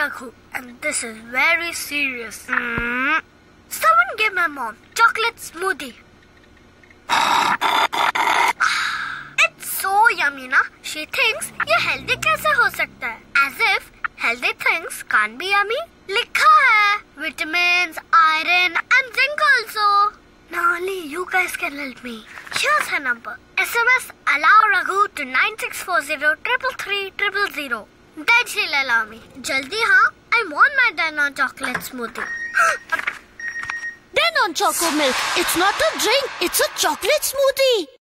Raghu, and this is very serious. Mm. Someone give my mom chocolate smoothie. It's so yummy, na? She thinks ये healthy कैसे हो सकता है? As if healthy things can't be yummy. लिखा है vitamins, iron and zinc also. Now only you guys can help me. Here's her number. SMS allow Raghu to 9640 000. Then she'll. Jaldi हाँ. I want my Danone chocolate smoothie. Then on Choco Milk, it's not a drink, it's a chocolate smoothie.